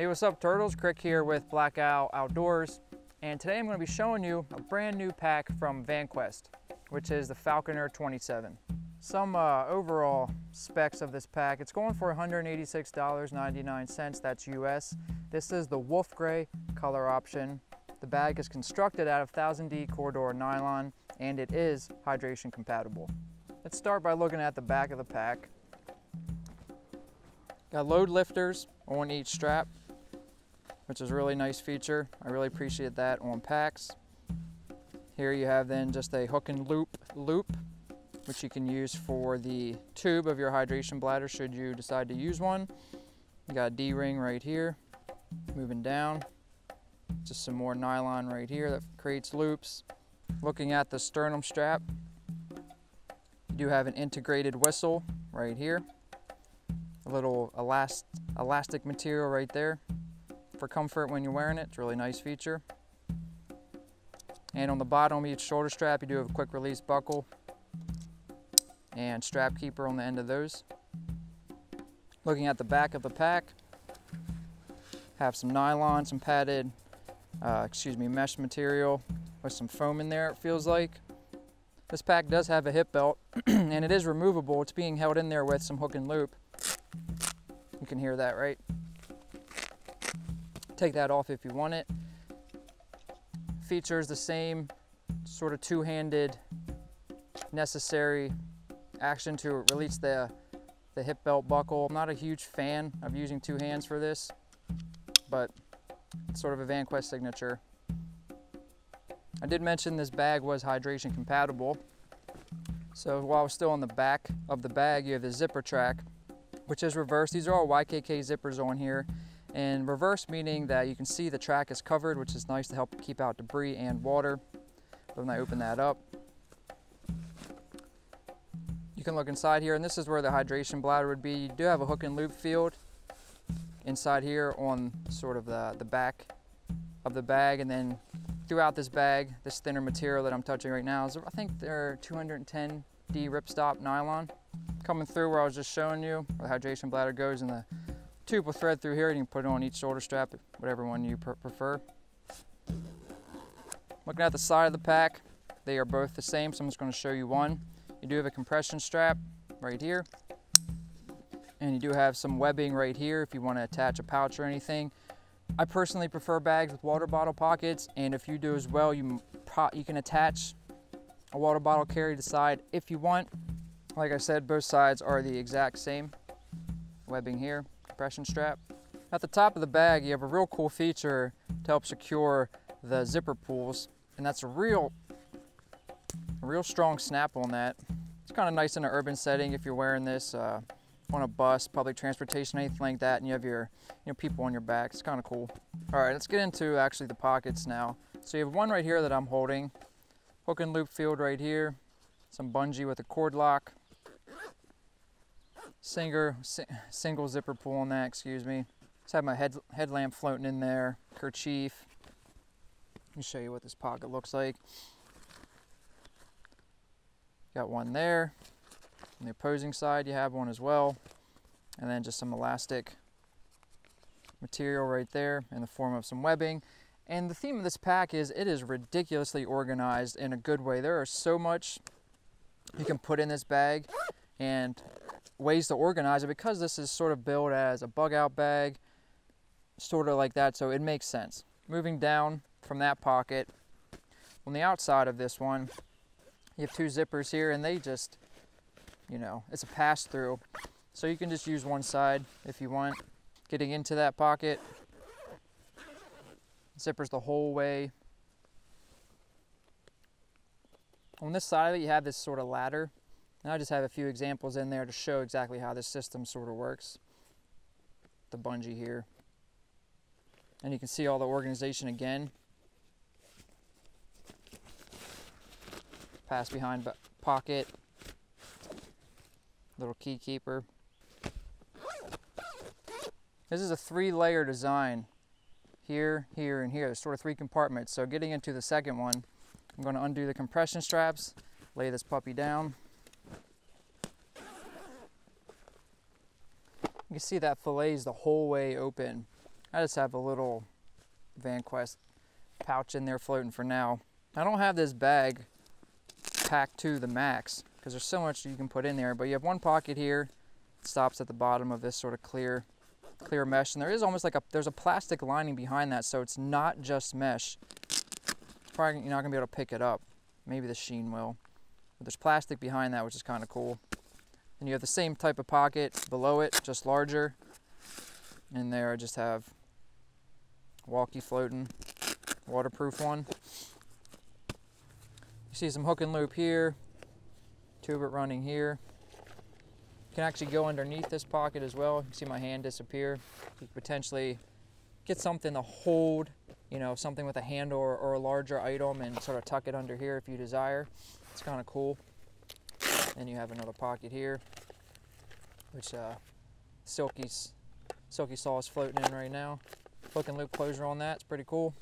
Hey, what's up turtles? Krik here with Black Owl Outdoors. And today I'm gonna to be showing you a brand new pack from VanQuest, which is the Falconer 27. Some uh, overall specs of this pack, it's going for $186.99, that's US. This is the wolf gray color option. The bag is constructed out of 1000D Cordura nylon and it is hydration compatible. Let's start by looking at the back of the pack. Got load lifters on each strap, which is a really nice feature. I really appreciate that on packs. Here you have then just a hook and loop loop, which you can use for the tube of your hydration bladder should you decide to use one. You got a D-ring right here, moving down. Just some more nylon right here that creates loops. Looking at the sternum strap, you do have an integrated whistle right here. A little elast elastic material right there for comfort when you're wearing it. It's a really nice feature. And on the bottom of each shoulder strap, you do have a quick release buckle and strap keeper on the end of those. Looking at the back of the pack, have some nylon, some padded, uh, excuse me, mesh material with some foam in there, it feels like. This pack does have a hip belt and it is removable. It's being held in there with some hook and loop. You can hear that, right? Take that off if you want it. Features the same sort of two-handed necessary action to release the, the hip belt buckle. I'm not a huge fan of using two hands for this, but it's sort of a VanQuest signature. I did mention this bag was hydration compatible. So while we're still on the back of the bag, you have the zipper track, which is reversed. These are all YKK zippers on here. And reverse meaning that you can see the track is covered, which is nice to help keep out debris and water. But When I open that up, you can look inside here, and this is where the hydration bladder would be. You do have a hook and loop field inside here on sort of the, the back of the bag, and then throughout this bag, this thinner material that I'm touching right now is, I think they're 210D ripstop nylon. Coming through where I was just showing you, where the hydration bladder goes and the tube will thread through here and you can put it on each shoulder strap, whatever one you prefer. Looking at the side of the pack, they are both the same, so I'm just gonna show you one. You do have a compression strap right here. And you do have some webbing right here if you wanna attach a pouch or anything. I personally prefer bags with water bottle pockets, and if you do as well, you, you can attach a water bottle carry to the side if you want. Like I said, both sides are the exact same. Webbing here, compression strap. At the top of the bag, you have a real cool feature to help secure the zipper pulls, and that's a real, real strong snap on that. It's kind of nice in an urban setting if you're wearing this. Uh, on a bus, public transportation, anything like that, and you have your you know, people on your back. It's kind of cool. All right, let's get into actually the pockets now. So you have one right here that I'm holding, hook and loop field right here, some bungee with a cord lock, single, single zipper pull on that, excuse me. Just have my head, headlamp floating in there, kerchief. Let me show you what this pocket looks like. Got one there. On the opposing side, you have one as well. And then just some elastic material right there in the form of some webbing. And the theme of this pack is it is ridiculously organized in a good way. There are so much you can put in this bag and ways to organize it because this is sort of built as a bug out bag, sort of like that, so it makes sense. Moving down from that pocket, on the outside of this one, you have two zippers here and they just you know, it's a pass through. So you can just use one side if you want. Getting into that pocket, zippers the whole way. On this side of it, you have this sort of ladder. And I just have a few examples in there to show exactly how this system sort of works. The bungee here. And you can see all the organization again. Pass behind pocket, little key keeper. This is a three layer design here, here, and here. There's sort of three compartments. So getting into the second one, I'm going to undo the compression straps, lay this puppy down. You can see that fillets the whole way open, I just have a little VanQuest pouch in there floating for now. I don't have this bag packed to the max because there's so much you can put in there, but you have one pocket here, it stops at the bottom of this sort of clear clear mesh and there is almost like a there's a plastic lining behind that so it's not just mesh. Probably you're not gonna be able to pick it up. Maybe the sheen will. But there's plastic behind that which is kind of cool and you have the same type of pocket below it just larger and there I just have walkie floating waterproof one you see some hook and loop here tube it running here you can actually go underneath this pocket as well. You can see my hand disappear. You potentially get something to hold, you know, something with a handle or, or a larger item and sort of tuck it under here if you desire. It's kind of cool. Then you have another pocket here, which uh, Silky's Silky Saw is floating in right now. Hook and loop closure on that. It's pretty cool.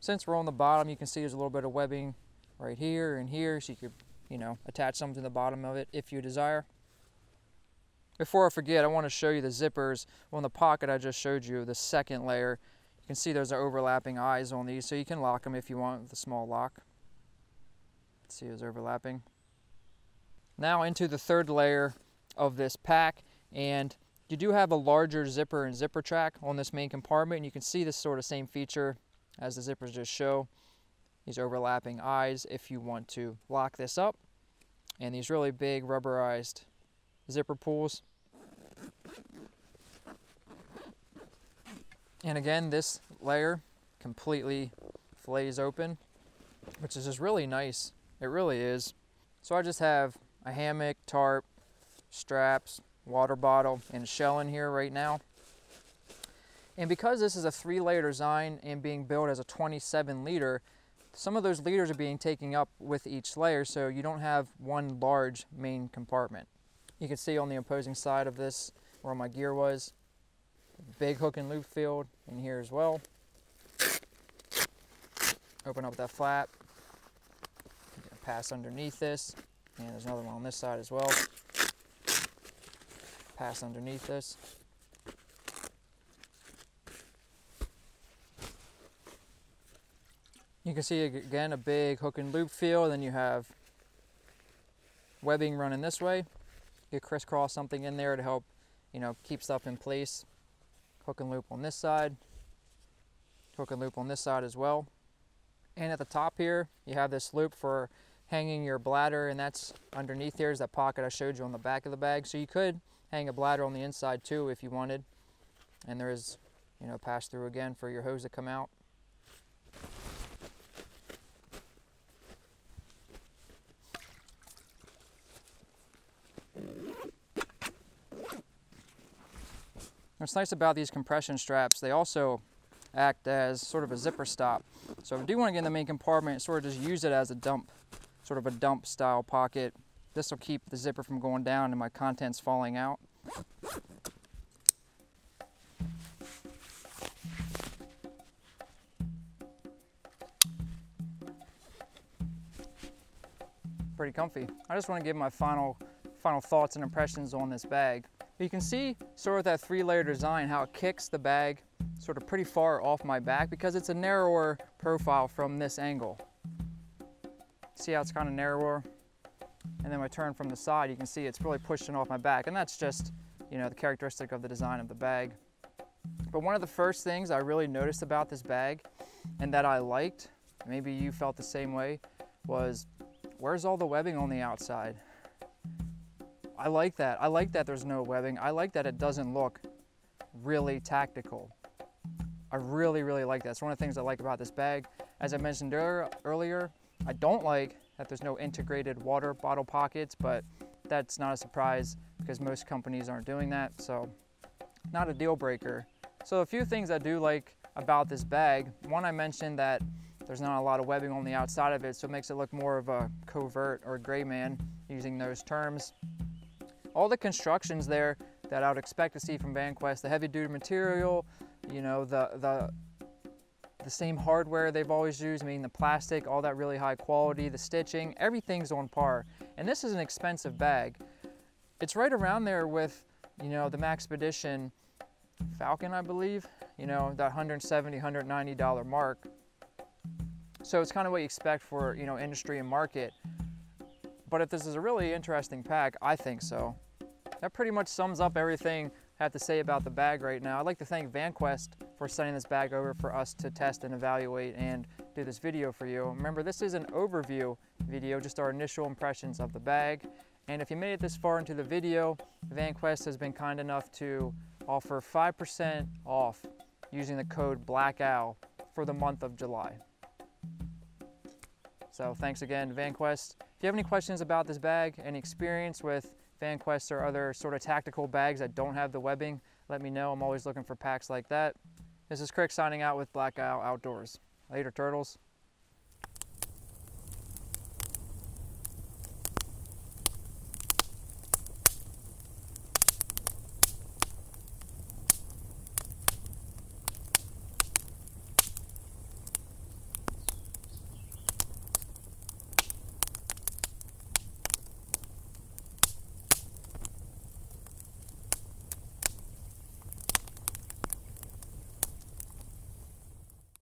Since we're on the bottom, you can see there's a little bit of webbing right here and here so you could, you know, attach something to the bottom of it if you desire. Before I forget, I want to show you the zippers on the pocket I just showed you, the second layer. Can see there's overlapping eyes on these, so you can lock them if you want with a small lock. Let's see those overlapping. Now into the third layer of this pack, and you do have a larger zipper and zipper track on this main compartment, and you can see this sort of same feature as the zippers just show these overlapping eyes if you want to lock this up and these really big rubberized zipper pulls and again this layer completely flays open which is just really nice. It really is. So I just have a hammock tarp straps water bottle and shell in here right now. And because this is a three layer design and being built as a 27 liter some of those liters are being taken up with each layer, so you don't have one large main compartment. You can see on the opposing side of this, where my gear was, big hook and loop field in here as well. Open up that flap, pass underneath this, and there's another one on this side as well. Pass underneath this. You can see again a big hook and loop feel, then you have webbing running this way. You crisscross something in there to help, you know, keep stuff in place. Hook and loop on this side, hook and loop on this side as well. And at the top here, you have this loop for hanging your bladder, and that's underneath here is that pocket I showed you on the back of the bag. So you could hang a bladder on the inside too if you wanted. And there is, you know, pass through again for your hose to come out. What's nice about these compression straps, they also act as sort of a zipper stop. So if I do want to get in the main compartment, sort of just use it as a dump, sort of a dump style pocket. This will keep the zipper from going down and my contents falling out. Pretty comfy. I just want to give my final, final thoughts and impressions on this bag. You can see sort of that three layer design, how it kicks the bag sort of pretty far off my back because it's a narrower profile from this angle. See how it's kind of narrower? And then when I turn from the side, you can see it's really pushing off my back. And that's just, you know, the characteristic of the design of the bag. But one of the first things I really noticed about this bag and that I liked, maybe you felt the same way, was where's all the webbing on the outside? I like that. I like that there's no webbing. I like that it doesn't look really tactical. I really, really like that. It's one of the things I like about this bag. As I mentioned earlier, I don't like that there's no integrated water bottle pockets, but that's not a surprise because most companies aren't doing that, so not a deal breaker. So a few things I do like about this bag. One, I mentioned that there's not a lot of webbing on the outside of it, so it makes it look more of a covert or gray man using those terms all the constructions there that I would expect to see from VanQuest, the heavy duty material, you know, the, the, the same hardware they've always used, meaning the plastic, all that really high quality, the stitching, everything's on par. And this is an expensive bag. it's right around there with, you know, the Maxpedition Falcon, I believe, you know, that 170, 190 dollar mark. So it's kind of what you expect for, you know, industry and market. But if this is a really interesting pack, I think so. That pretty much sums up everything I have to say about the bag right now. I'd like to thank VanQuest for sending this bag over for us to test and evaluate and do this video for you. Remember, this is an overview video, just our initial impressions of the bag. And if you made it this far into the video, VanQuest has been kind enough to offer 5% off using the code BLACKOWL for the month of July. So thanks again, VanQuest. If you have any questions about this bag, any experience with VanQuest or other sort of tactical bags that don't have the webbing, let me know. I'm always looking for packs like that. This is Krik signing out with Black Owl Outdoors. Later, turtles.